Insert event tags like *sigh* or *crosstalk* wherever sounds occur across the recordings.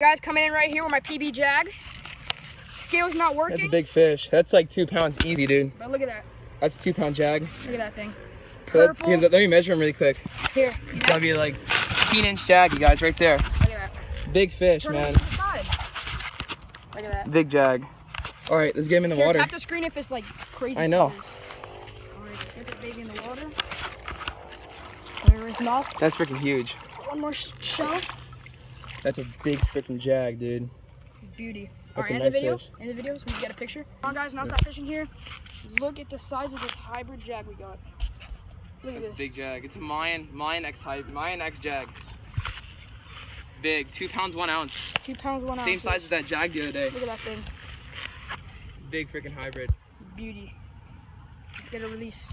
Guys coming in right here with my PB Jag. Scale's not working. That's a big fish. That's like two pounds easy, dude. But look at that. That's two pound jag. Look at that thing. Let, Purple. here, let me measure him really quick. Here. It's gotta be like 15 inch jag, you guys, right there. Look at that. Big fish, Turn man. it to the side. Look at that. Big jag. All right, let's get him in the Here, water. tap the screen if it's like crazy. I know. colors. Alright, get this baby in the water. Clear his mouth. That's freaking huge. One more sh shell. That's a big freaking jag, dude. Beauty. Alright, a end nice the video. fish. End the video so we can get a picture. Come on guys, NonStop fishing here. Look at the size of this hybrid jag we got. Look at That's a this. big jag. It's a Mayan, Mayan X hype, Mayan X jag. Big, two pounds, one ounce. Two pounds, one ounce. Same size as that jag the other day. Look at that thing. Big freaking hybrid. Beauty. Let's get a release.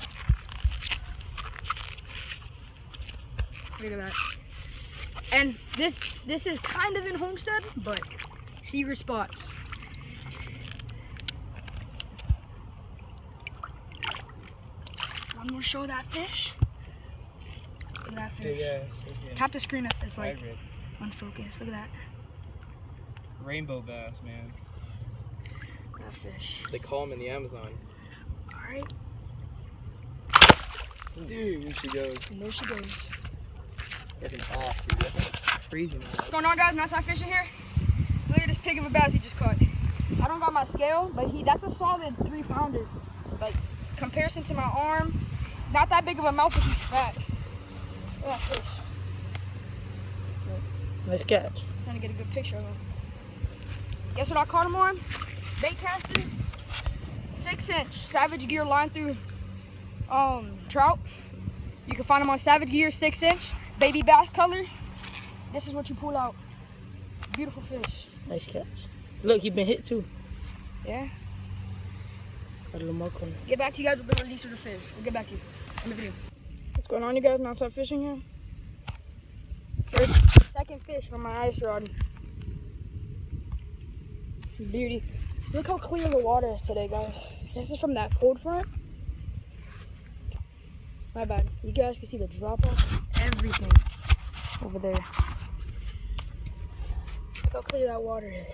Look at that. And this this is kind of in Homestead, but secret spots. One more show that fish. Look at that fish. Tap the screen up. it's like unfocused. Look at that. Rainbow bass, man. That fish. They call them in the Amazon. Alright, Dude, here she goes. and there she goes. Freaking off, dude. That's crazy, man. What's going on guys? Nice fishing here. Look at this pig of a bass he just caught. I don't got my scale, but he that's a solid three pounder. Like comparison to my arm, not that big of a mouth, but he's fat. Look at that fish. Nice catch. Trying to get a good picture of him. Guess what I caught him on? Bait caster. Six inch Savage Gear Line Thru um trout. You can find them on Savage Gear six inch baby bass color. This is what you pull out. Beautiful fish. Nice catch. Look, he been hit too. Yeah. Got a little on it. Get back to you guys with the release of the fish. We'll get back to you in the video. What's going on, you guys? Non-stop fishing here. Third, second fish on my ice rod. Beauty. Look how clear the water is today, guys. This is from that cold front. My bad. You guys can see the drop off. Everything over there. Look how clear that water is.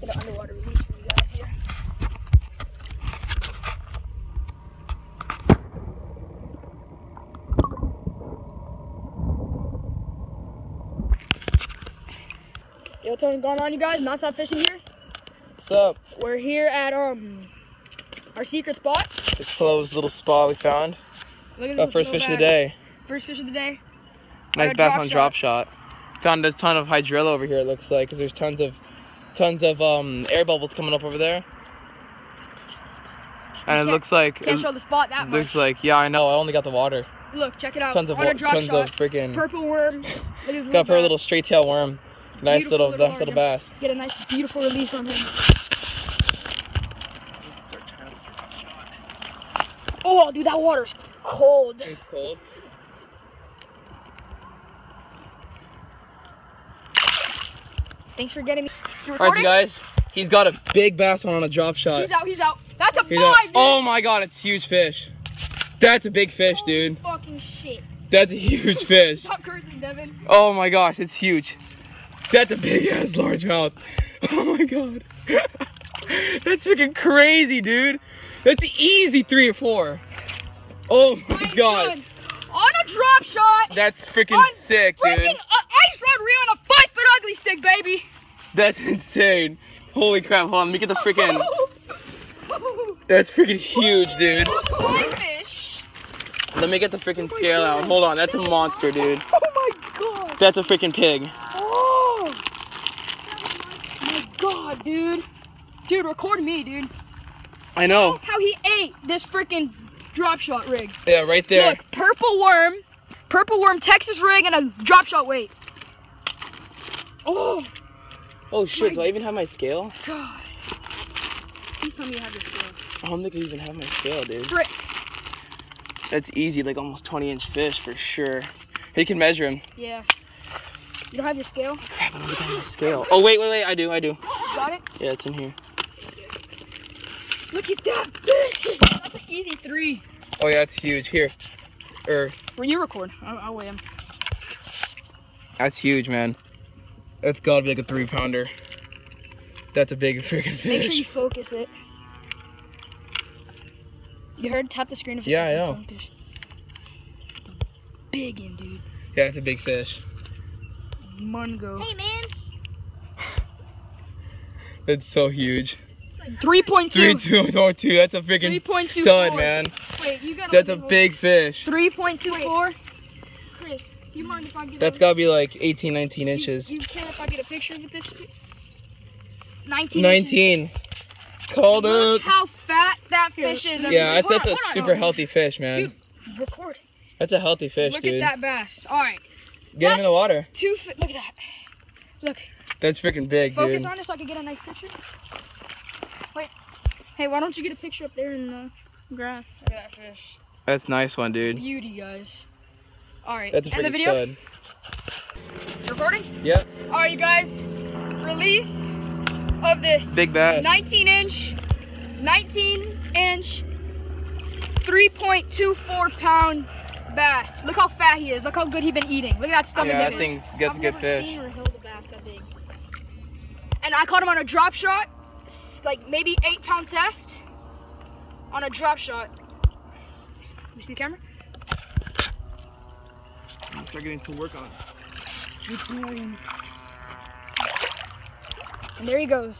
Get an underwater release for you guys here. Yo, what's going on, you guys? NonStop fishing here. What's up? We're here at um our secret spot. This closed little spot we found. Look at Our first fish of the day. First fish of the day. Nice bass drop on shot. drop shot. Found a ton of hydrilla over here. It looks like because there's tons of tons of um, air bubbles coming up over there. And it looks like Can't show the spot that much. looks like yeah I know I only got the water. Look, check it out. Tons of on a drop tons shot. of freaking Purple worm. Got her a little straight tail worm. Nice Beautiful little little nice little bass. Get a nice, beautiful release on him. Oh, dude, that water's cold. It's cold. Thanks for getting me. All right, you guys. He's got a big bass on on a drop shot. He's out. He's out. That's a He's five. Oh my god, it's huge fish. That's a big fish, Holy dude. Fucking shit. That's a huge *laughs* fish. Stop cursing, Devin. Oh my gosh, it's huge. That's a big ass largemouth. *laughs* Oh my god. *laughs* That's freaking crazy, dude. That's easy three or four. Oh my My god. On a drop shot. That's freaking sick, freaking dude. uh, ice rod reel on a five foot Ugly Stik, baby. That's insane. Holy crap, hold on, let me get the freaking. That's freaking huge, dude. Fish. Let me get the freaking scale out. Hold on, that's a monster, dude. Oh my god. That's a freaking pig. Oh. My god, dude. Dude, record me, dude. I know. How he ate this freaking drop shot rig. Yeah, right there. Look, purple worm, purple worm Texas rig, and a drop shot weight. Oh Oh shit, do I even have my scale? god. Please tell me you have your scale. I don't think I even have my scale, dude. Frick. That's easy, like almost 20 inch fish for sure. He can measure him. Yeah. You don't have your scale? Crap, I don't have my scale. Oh, wait, wait, wait, I do, I do. You got it? Yeah, it's in here. Look at that fish. That's an easy three. Oh, yeah, it's huge. Here. Or When you record, I'll, I'll weigh him. that's huge, man. That's gotta be like a three pounder. That's a big freaking fish. Make sure you focus it. You heard? Tap the screen if it's Yeah, I know. focused. Big in, dude. Yeah, it's a big fish. Mungo. Hey man, It's so huge. 3.2. Three, two, *laughs* oh, two. That's a freaking 3.24. stud, man. wait, you gotta. That's a big fish. 3.24. hold- Chris, do you mind if I get? That's a, gotta be like 18, 19 inches. You, you care if I get a picture with this? 19. 19. Called Look it. how fat that fish is. Yeah, that's, Hold that's on, a super on. healthy fish, man. Dude, Record. That's a healthy fish, Look dude. at that bass. All right. Get him in the water. Two. Fi- look at that. Look. That's freaking big, Focus dude. on it so I can get a nice picture. Wait. Hey, why don't you get a picture up there in the grass? Look at that fish. That's a nice one, dude. Beauty, guys. All right. That's a End the video. stud. Recording. Yep. All right, you guys. Release of this Big bass. 19 inch, 19 inch, 3.24 pound bass. Look how fat he is. Look how good he's been eating. Look at that stomach Yeah, of that his. thing's that's a I've good never fish. seen or held a bass that big. And I caught him on a drop shot, like maybe eight pound test. On a drop shot. You see the camera? Start getting to work on it. And there he goes.